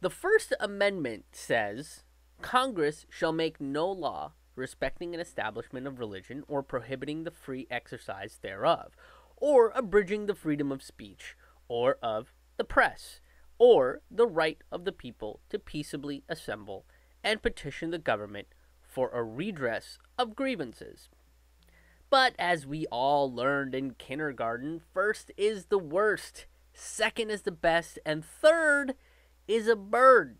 The First Amendment says Congress shall make no law respecting an establishment of religion or prohibiting the free exercise thereof, or abridging the freedom of speech or of the press, or the right of the people to peaceably assemble and petition the government for a redress of grievances. But as we all learned in kindergarten, first is the worst, second is the best, and third is a bird.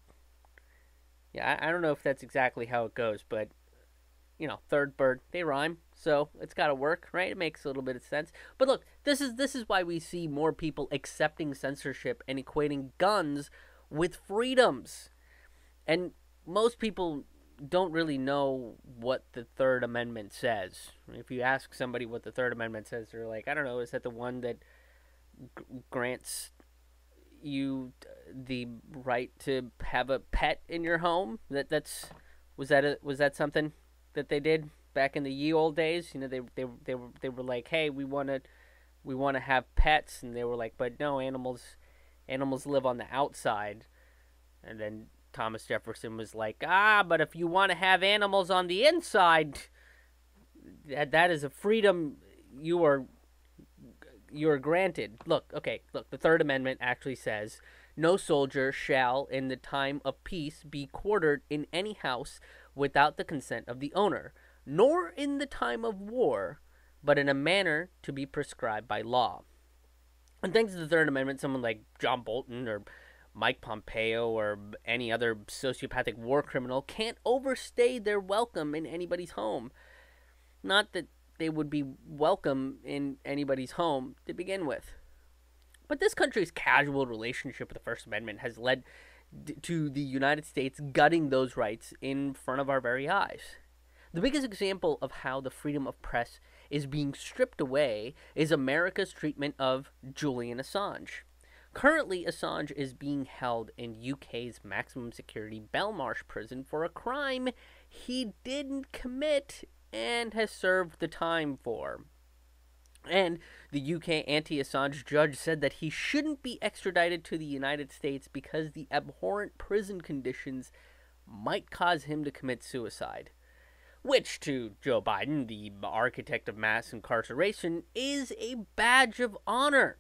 Yeah, I, I don't know if that's exactly how it goes, but you know, third bird, they rhyme, so it's got to work, right? It makes a little bit of sense. But look, this is this is why we see more people accepting censorship and equating guns with freedoms. And most people don't really know what the Third Amendment says. If you ask somebody what the Third Amendment says, they're like, I don't know, is that the one that g- grants you the right to have a pet in your home? That that's was that a, was that something that they did back in the ye old days? You know, they they they were they were like, hey, we want to we want to have pets, and they were like, but no, animals animals live on the outside, and then Thomas Jefferson was like, ah, but if you want to have animals on the inside, that that is a freedom you are you are granted. Look, okay, look, the Third Amendment actually says no soldier shall, in the time of peace, be quartered in any house without the consent of the owner, nor in the time of war, but in a manner to be prescribed by law. And thanks to the Third Amendment, someone like John Bolton or Mike Pompeo or any other sociopathic war criminal can't overstay their welcome in anybody's home. Not that they would be welcome in anybody's home to begin with. But this country's casual relationship with the First Amendment has led to the United States gutting those rights in front of our very eyes. The biggest example of how the freedom of press is being stripped away is America's treatment of Julian Assange. Currently, Assange is being held in UK's maximum security Belmarsh prison for a crime he didn't commit and has served the time for. And the UK anti Assange judge said that he shouldn't be extradited to the United States because the abhorrent prison conditions might cause him to commit suicide. Which, to Joe Biden, the architect of mass incarceration, is a badge of honor.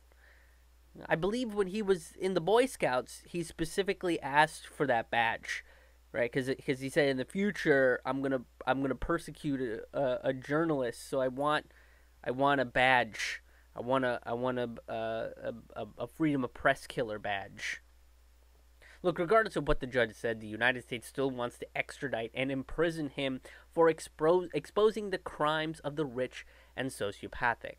I believe when he was in the Boy Scouts, he specifically asked for that badge, right? Because because he said in the future I'm gonna I'm gonna persecute a, a, journalist, so I want I want a badge. I want a I want a a, a, a freedom of press killer badge. Look, regardless of what the judge said, the United States still wants to extradite and imprison him for expo- exposing the crimes of the rich and sociopathic.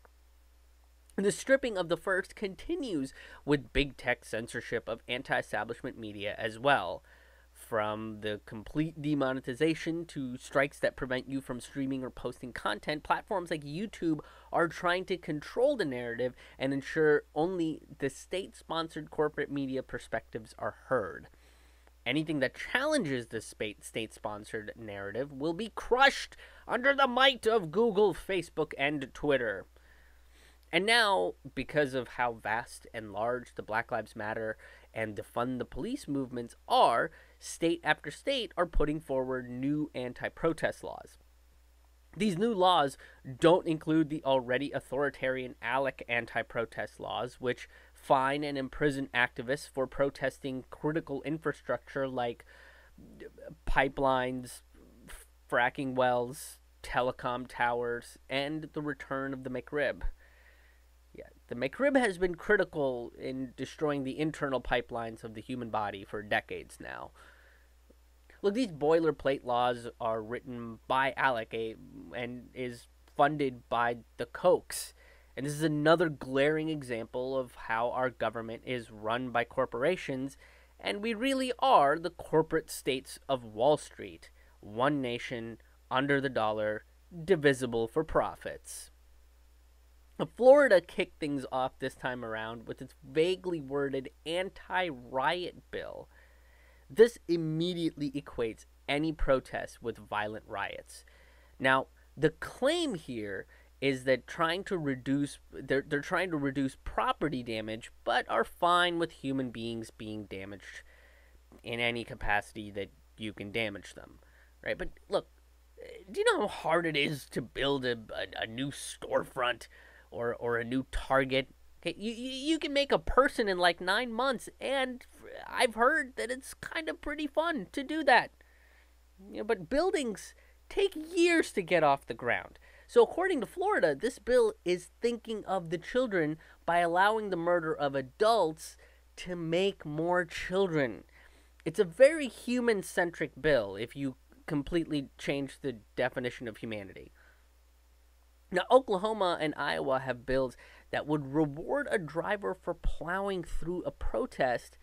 The stripping of the first continues with big tech censorship of anti establishment media as well. From the complete demonetization to strikes that prevent you from streaming or posting content, platforms like YouTube are trying to control the narrative and ensure only the state sponsored corporate media perspectives are heard. Anything that challenges the state sponsored narrative will be crushed under the might of Google, Facebook, and Twitter. And now, because of how vast and large the Black Lives Matter and defund the police movements are, state after state are putting forward new anti protest laws. These new laws don't include the already authoritarian ALEC anti protest laws, which fine and imprison activists for protesting critical infrastructure like pipelines, fracking wells, telecom towers, and the return of the McRib. The McRib has been critical in destroying the internal pipelines of the human body for decades now. Look, these boilerplate laws are written by ALEC a, and is funded by the Kochs. And this is another glaring example of how our government is run by corporations, and we really are the corporate states of Wall Street. One nation, under the dollar, divisible for profits. Florida kicked things off this time around with its vaguely worded anti riot bill. This immediately equates any protest with violent riots. Now, the claim here is that trying to reduce they're, they're trying to reduce property damage but are fine with human beings being damaged in any capacity that you can damage them, right? But look, do you know how hard it is to build a, a, a new storefront or, or a new target? Okay, you, you, can make a person in like nine months, and I've heard that it's kind of pretty fun to do that. You know, but buildings take years to get off the ground. So, according to Florida, this bill is thinking of the children by allowing the murder of adults to make more children. It's a very human centric bill if you completely change the definition of humanity. Now, Oklahoma and Iowa have bills that would reward a driver for plowing through a protest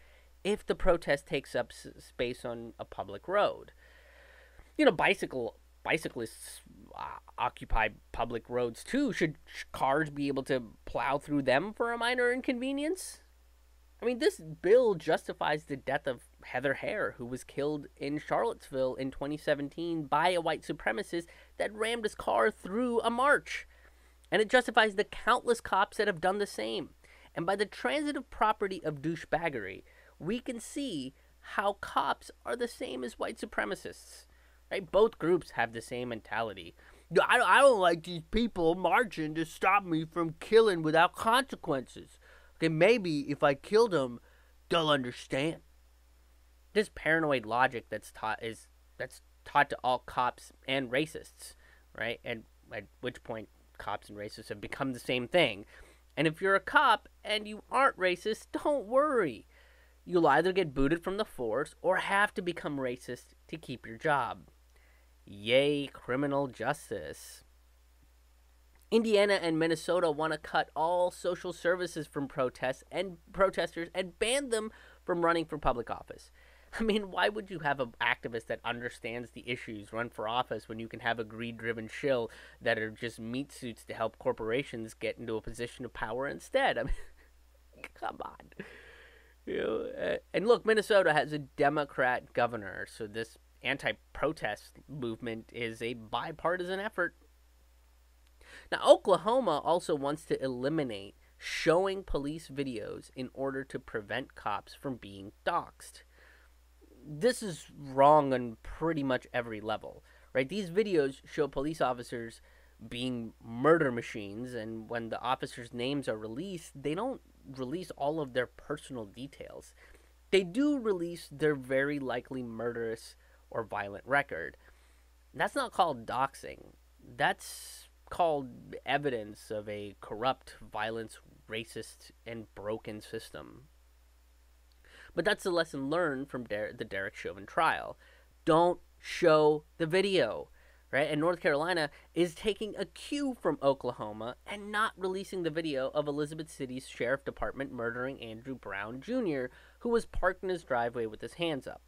if the protest takes up space on a public road. You know, bicycle bicyclists uh, occupy public roads too. Should cars be able to plow through them for a minor inconvenience? I mean, this bill justifies the death of Heather Heyer, who was killed in Charlottesville in 2017 by a white supremacist that rammed his car through a march. And it justifies the countless cops that have done the same. And by the transitive property of douchebaggery, we can see how cops are the same as white supremacists. Right? Both groups have the same mentality. I, I don't like these people marching to stop me from killing without consequences. Okay, maybe if I killed them, they'll understand. This paranoid logic that's taught is that's taught to all cops and racists, right? And at which point cops and racists have become the same thing. And if you're a cop and you aren't racist, don't worry. You'll either get booted from the force or have to become racist to keep your job. Yay, criminal justice. Indiana and Minnesota want to cut all social services from protests and protesters and ban them from running for public office. I mean, why would you have an activist that understands the issues run for office when you can have a greed driven shill that are just meat suits to help corporations get into a position of power instead? I mean, come on. You know, uh, and look, Minnesota has a Democrat governor, so this anti protest movement is a bipartisan effort. Now, Oklahoma also wants to eliminate showing police videos in order to prevent cops from being doxxed. This is wrong on pretty much every level, right? These videos show police officers being murder machines, and when the officers' names are released, they don't release all of their personal details. They do release their very likely murderous or violent record. That's not called doxing. That's called evidence of a corrupt, violent, racist, and broken system. But that's the lesson learned from Der- the Derek Chauvin trial. Don't show the video, right? And North Carolina is taking a cue from Oklahoma and not releasing the video of Elizabeth City's sheriff department murdering Andrew Brown Jr., who was parked in his driveway with his hands up.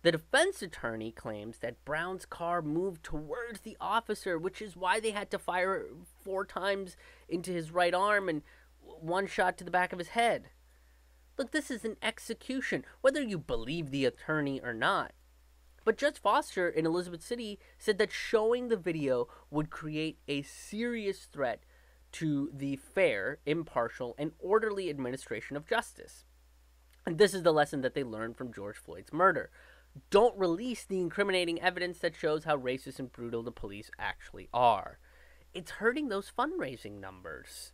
The defense attorney claims that Brown's car moved towards the officer, which is why they had to fire four times into his right arm and one shot to the back of his head. Look, this is an execution, whether you believe the attorney or not. But Judge Foster in Elizabeth City said that showing the video would create a serious threat to the fair, impartial, and orderly administration of justice. And this is the lesson that they learned from George Floyd's murder don't release the incriminating evidence that shows how racist and brutal the police actually are. It's hurting those fundraising numbers.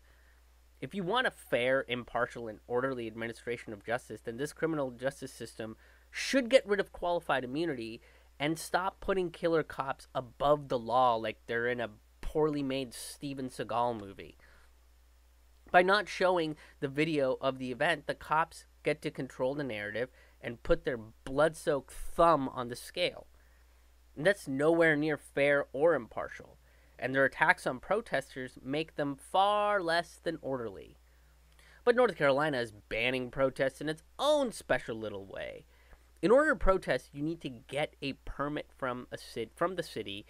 If you want a fair, impartial, and orderly administration of justice, then this criminal justice system should get rid of qualified immunity and stop putting killer cops above the law like they're in a poorly made Steven Seagal movie. By not showing the video of the event, the cops get to control the narrative and put their blood soaked thumb on the scale. And that's nowhere near fair or impartial, and their attacks on protesters make them far less than orderly. But North Carolina is banning protests in its own special little way. In order to protest, you need to get a permit from a cit- from the city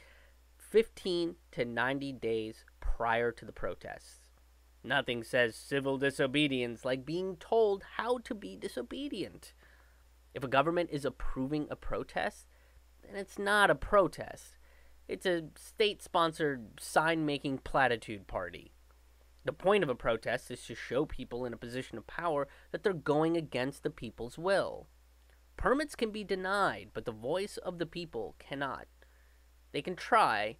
15 to 90 days prior to the protests. Nothing says civil disobedience like being told how to be disobedient. If a government is approving a protest, then it's not a protest. It's a state sponsored sign making platitude party. The point of a protest is to show people in a position of power that they're going against the people's will. Permits can be denied, but the voice of the people cannot. They can try,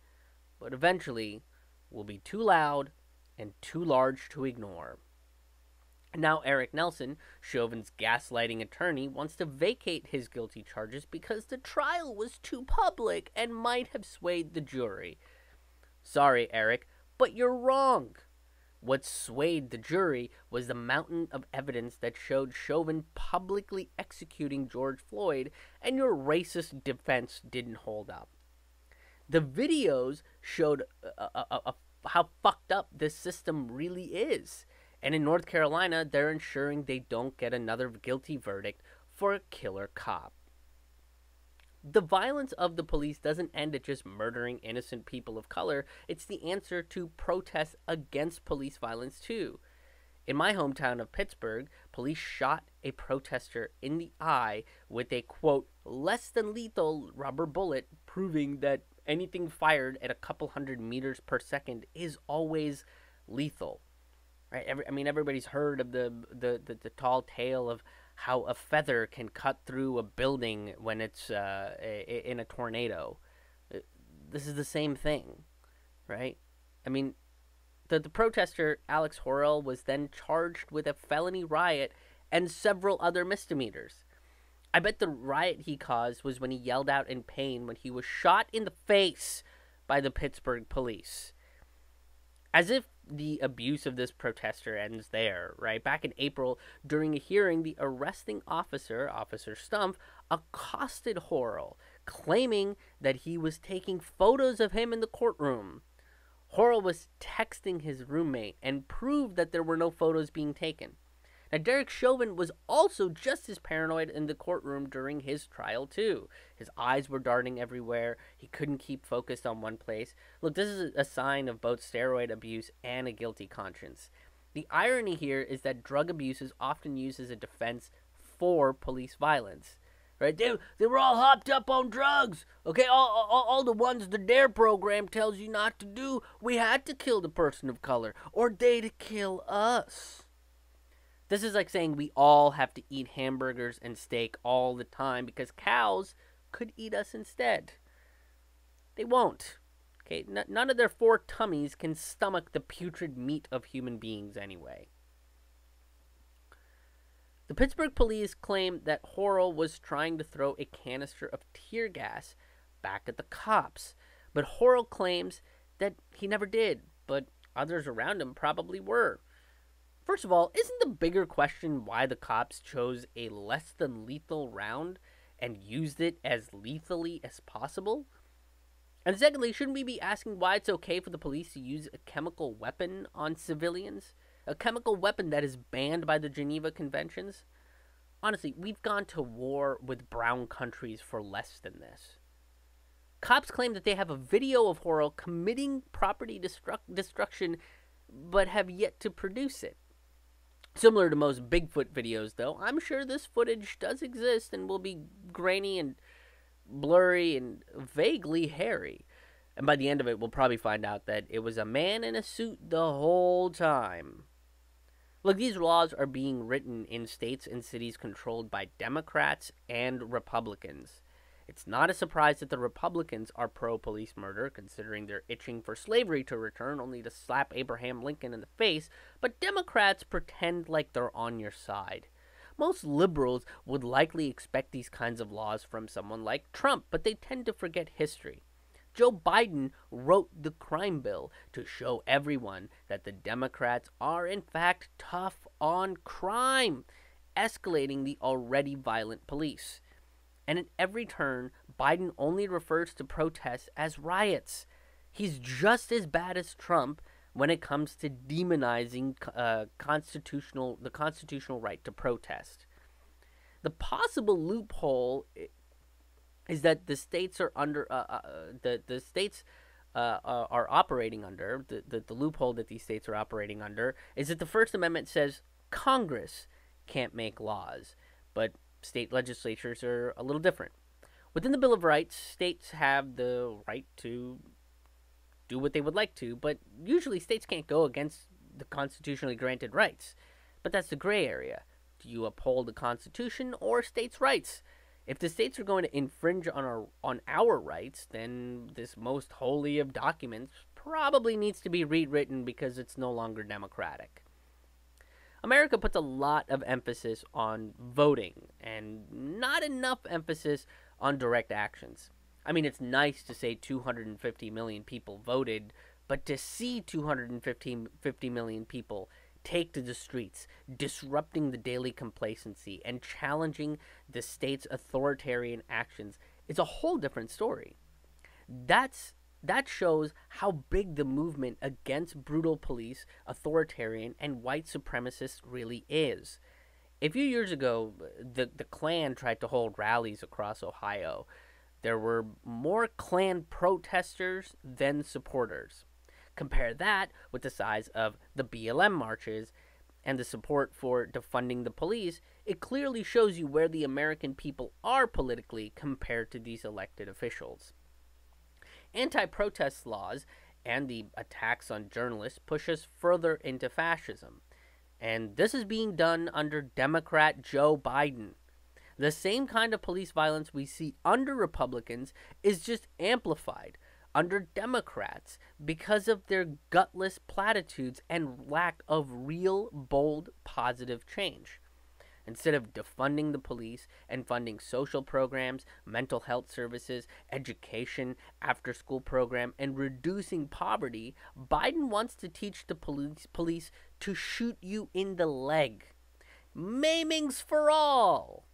but eventually will be too loud and too large to ignore. Now, Eric Nelson, Chauvin's gaslighting attorney, wants to vacate his guilty charges because the trial was too public and might have swayed the jury. Sorry, Eric, but you're wrong. What swayed the jury was the mountain of evidence that showed Chauvin publicly executing George Floyd, and your racist defense didn't hold up. The videos showed uh, uh, uh, how fucked up this system really is. And in North Carolina, they're ensuring they don't get another guilty verdict for a killer cop. The violence of the police doesn't end at just murdering innocent people of color. It's the answer to protests against police violence, too. In my hometown of Pittsburgh, police shot a protester in the eye with a quote, less than lethal rubber bullet, proving that anything fired at a couple hundred meters per second is always lethal right? Every, I mean, everybody's heard of the, the, the, the, tall tale of how a feather can cut through a building when it's uh, in a tornado. Uh, this is the same thing, right? I mean, the, the protester, Alex Horrell, was then charged with a felony riot and several other misdemeanors. I bet the riot he caused was when he yelled out in pain when he was shot in the face by the Pittsburgh police. As if the abuse of this protester ends there, right? Back in April, during a hearing, the arresting officer, Officer Stumpf, accosted Horrell, claiming that he was taking photos of him in the courtroom. Horrell was texting his roommate and proved that there were no photos being taken. Now, Derek Chauvin was also just as paranoid in the courtroom during his trial, too. His eyes were darting everywhere. He couldn't keep focused on one place. Look, this is a sign of both steroid abuse and a guilty conscience. The irony here is that drug abuse is often used as a defense for police violence. Right? They, they were all hopped up on drugs. Okay, all, all, all the ones the DARE program tells you not to do. We had to kill the person of color, or they'd kill us. This is like saying we all have to eat hamburgers and steak all the time because cows could eat us instead. They won't. Okay, N- none of their four tummies can stomach the putrid meat of human beings anyway. The Pittsburgh police claim that Horrell was trying to throw a canister of tear gas back at the cops, but Horrell claims that he never did, but others around him probably were. First of all, isn't the bigger question why the cops chose a less than lethal round and used it as lethally as possible? And secondly, shouldn't we be asking why it's okay for the police to use a chemical weapon on civilians? A chemical weapon that is banned by the Geneva Conventions? Honestly, we've gone to war with brown countries for less than this. Cops claim that they have a video of Horrell committing property destruct- destruction, but have yet to produce it. Similar to most Bigfoot videos, though, I'm sure this footage does exist and will be grainy and blurry and vaguely hairy. And by the end of it, we'll probably find out that it was a man in a suit the whole time. Look, these laws are being written in states and cities controlled by Democrats and Republicans. It's not a surprise that the Republicans are pro police murder, considering they're itching for slavery to return only to slap Abraham Lincoln in the face, but Democrats pretend like they're on your side. Most liberals would likely expect these kinds of laws from someone like Trump, but they tend to forget history. Joe Biden wrote the crime bill to show everyone that the Democrats are, in fact, tough on crime, escalating the already violent police. And at every turn, Biden only refers to protests as riots. He's just as bad as Trump when it comes to demonizing uh, constitutional the constitutional right to protest. The possible loophole is that the states are under uh, uh, the the states uh, are operating under the, the the loophole that these states are operating under is that the First Amendment says Congress can't make laws, but state legislatures are a little different. Within the Bill of Rights, states have the right to do what they would like to, but usually states can't go against the constitutionally granted rights. But that's the gray area. Do you uphold the Constitution or states' rights? If the states are going to infringe on our on our rights, then this most holy of documents probably needs to be rewritten because it's no longer democratic. America puts a lot of emphasis on voting and not enough emphasis on direct actions. I mean, it's nice to say 250 million people voted, but to see 250 million people take to the streets, disrupting the daily complacency and challenging the state's authoritarian actions is a whole different story. That's that shows how big the movement against brutal police, authoritarian, and white supremacists really is. A few years ago, the, the Klan tried to hold rallies across Ohio. There were more Klan protesters than supporters. Compare that with the size of the BLM marches and the support for defunding the police, it clearly shows you where the American people are politically compared to these elected officials. Anti protest laws and the attacks on journalists push us further into fascism. And this is being done under Democrat Joe Biden. The same kind of police violence we see under Republicans is just amplified under Democrats because of their gutless platitudes and lack of real, bold, positive change. Instead of defunding the police and funding social programs, mental health services, education, after school program, and reducing poverty, Biden wants to teach the police, police to shoot you in the leg. Maimings for all!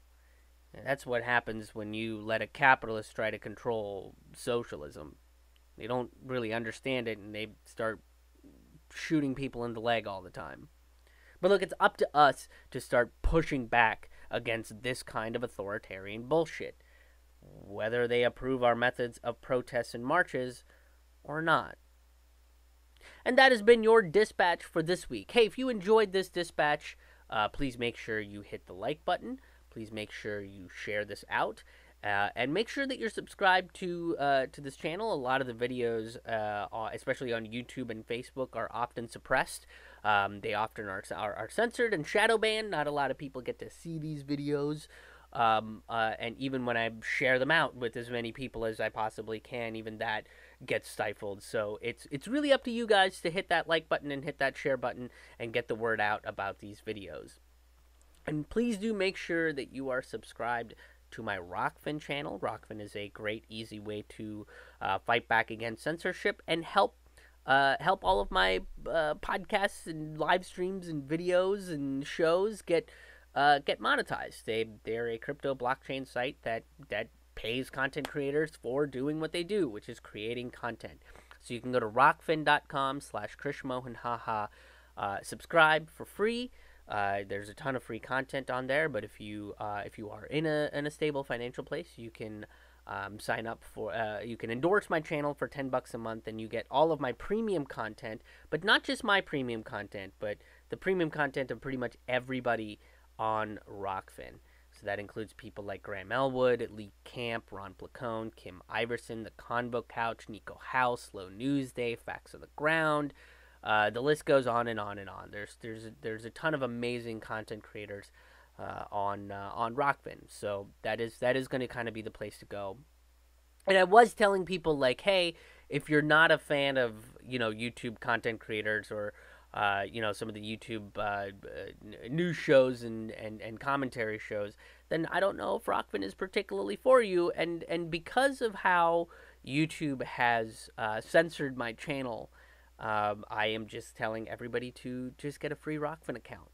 That's what happens when you let a capitalist try to control socialism. They don't really understand it and they start shooting people in the leg all the time. But look, it's up to us to start pushing back against this kind of authoritarian bullshit, whether they approve our methods of protests and marches or not. And that has been your dispatch for this week. Hey, if you enjoyed this dispatch, uh, please make sure you hit the like button. Please make sure you share this out. Uh, and make sure that you're subscribed to uh, to this channel. A lot of the videos, uh, especially on YouTube and Facebook, are often suppressed. Um, they often are, are, are censored and shadow banned. Not a lot of people get to see these videos. Um, uh, and even when I share them out with as many people as I possibly can, even that gets stifled. So it's it's really up to you guys to hit that like button and hit that share button and get the word out about these videos. And please do make sure that you are subscribed to my Rokfin channel. Rokfin is a great, easy way to uh, fight back against censorship and help uh, help all of my uh, podcasts and live streams and videos and shows get uh, get monetized. They they're a crypto blockchain site that that pays content creators for doing what they do, which is creating content. So you can go to rokfin.com slash krishmohanhaha, uh, subscribe for free. Uh, there's a ton of free content on there, but if you uh, if you are in a in a stable financial place, you can um, sign up for uh, you can endorse my channel for 10 bucks a month and you get all of my premium content but not just my premium content but the premium content of pretty much everybody on Rokfin. so that includes people like Graham Elwood, Lee Camp, Ron Placone, Kim Iversen, The Convo Couch, Niko House, Slow News Day, Facts of the Ground, uh, the list goes on and on and on. There's there's there's a ton of amazing content creators uh, on uh, on Rokfin, so that is that is going to kind of be the place to go. And I was telling people like, hey, if you're not a fan of you know YouTube content creators or uh, you know some of the YouTube uh, news shows and, and, and commentary shows, then I don't know if Rokfin is particularly for you. And and because of how YouTube has uh, censored my channel um, I am just telling everybody to just get a free Rokfin account.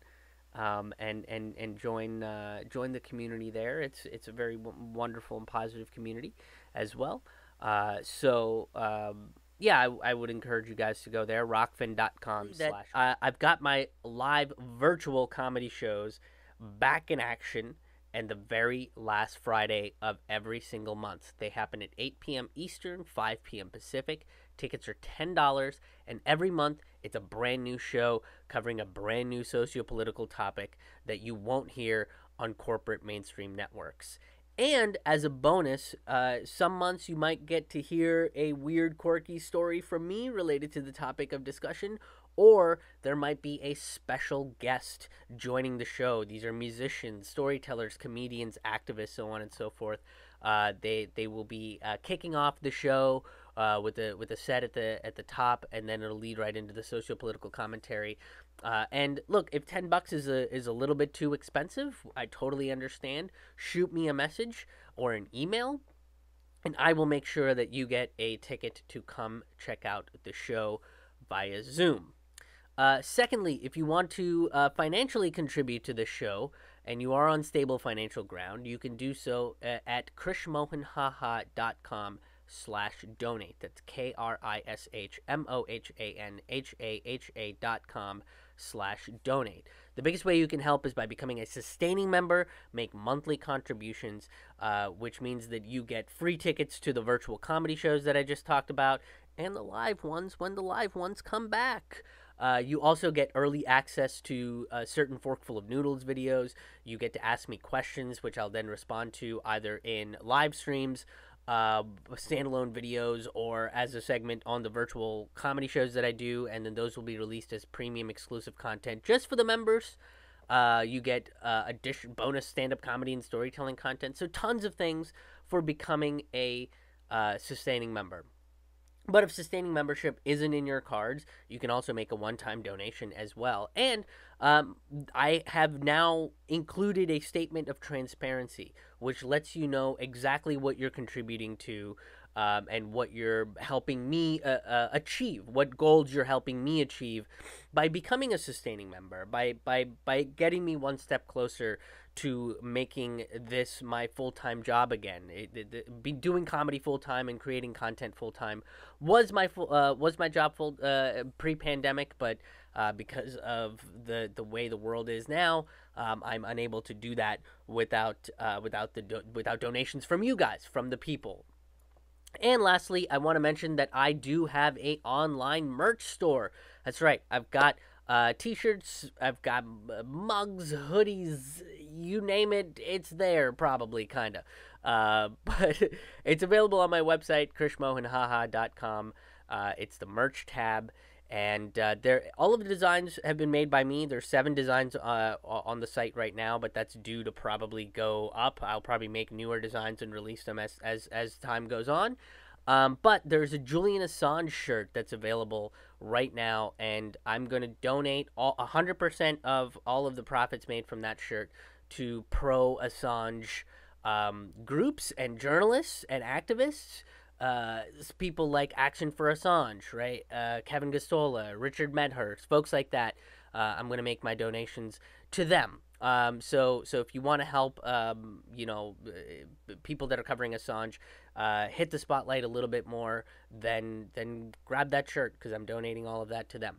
Um, and and and join uh, join the community there. It's it's a very w- wonderful and positive community as well. Uh, so um, yeah, I, I, would encourage you guys to go there. Rokfin.com slash. Uh, I've got my live virtual comedy shows back in action and the very last Friday of every single month. They happen at 8 p.m. Eastern, 5 p.m. Pacific. Tickets are $10, and every month it's a brand new show covering a brand new socio political topic that you won't hear on corporate mainstream networks. And as a bonus, uh, some months you might get to hear a weird, quirky story from me related to the topic of discussion, or there might be a special guest joining the show. These are musicians, storytellers, comedians, activists, so on and so forth. Uh, they they will be uh, kicking off the show uh, with a with a set at the at the top, and then it'll lead right into the socio political commentary. Uh, and look, if ten bucks is a is a little bit too expensive, I totally understand. Shoot me a message or an email, and I will make sure that you get a ticket to come check out the show via Zoom. Uh, secondly, if you want to uh, financially contribute to the show and you are on stable financial ground, you can do so uh, at krishmohanhaha.com slash donate. That's K-R-I-S-H-M-O-H-A-N-H-A-H-A dot com slash donate. The biggest way you can help is by becoming a sustaining member, make monthly contributions, uh, which means that you get free tickets to the virtual comedy shows that I just talked about and the live ones when the live ones come back. Uh, you also get early access to uh, certain Fork Full of Noodles videos. You get to ask me questions, which I'll then respond to either in live streams, uh, standalone videos, or as a segment on the virtual comedy shows that I do. And then those will be released as premium exclusive content just for the members. Uh, you get uh, addition bonus stand up comedy and storytelling content. So tons of things for becoming a uh, sustaining member. But if sustaining membership isn't in your cards, you can also make a one time donation as well. And um, I have now included a statement of transparency, which lets you know exactly what you're contributing to um, and what you're helping me uh, uh, achieve, what goals you're helping me achieve by becoming a sustaining member, by, by, by getting me one step closer to making this my full time job again. It, it, it, be doing comedy full time and creating content full time was my full, uh, was my job full uh, pre pandemic, but uh, because of the the way the world is now, um, I'm unable to do that without uh, without the do- without donations from you guys, from the people. And lastly, I want to mention that I do have a online merch store. That's right. I've got uh, t-shirts. I've got uh, mugs, hoodies, you name it. It's there, probably, kind of. Uh, but it's available on my website, krishmohanhaha.com. Uh, it's the merch tab, and uh, there all of the designs have been made by me. There's seven designs uh, on the site right now, but that's due to probably go up. I'll probably make newer designs and release them as as as time goes on. Um, but there's a Julian Assange shirt that's available right now, and I'm going to donate all 100% of all of the profits made from that shirt to pro Assange um, groups and journalists and activists. Uh, people like Action for Assange, right? Uh, Kevin Gosztola, Richard Medhurst, folks like that. Uh, I'm going to make my donations to them. Um, so, so if you want to help, um, you know, uh, people that are covering Assange, uh, hit the spotlight a little bit more, then then grab that shirt because I'm donating all of that to them.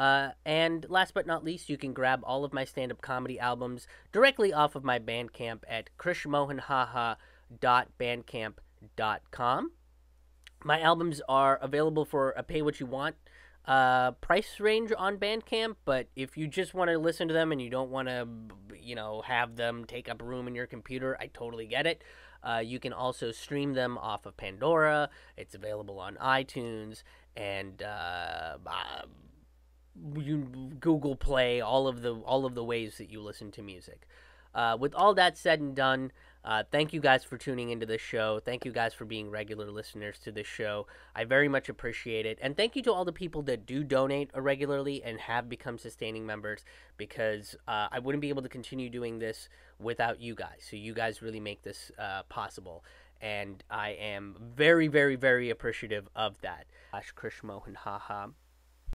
Uh, and last but not least, you can grab all of my stand-up comedy albums directly off of my Bandcamp at krishmohanhaha.bandcamp.com. My albums are available for a pay what you want uh, price range on Bandcamp, but if you just want to listen to them and you don't want to, you know, have them take up room in your computer, I totally get it. Uh, you can also stream them off of Pandora. It's available on iTunes and uh, uh Google Play. All of the all of the ways that you listen to music. Uh, with all that said and done, uh, thank you guys for tuning into this show. Thank you guys for being regular listeners to this show. I very much appreciate it. And thank you to all the people that do donate regularly and have become sustaining members because uh, I wouldn't be able to continue doing this without you guys. So you guys really make this uh, possible. And I am very, very, very appreciative of that. Ash Krishmohan, haha.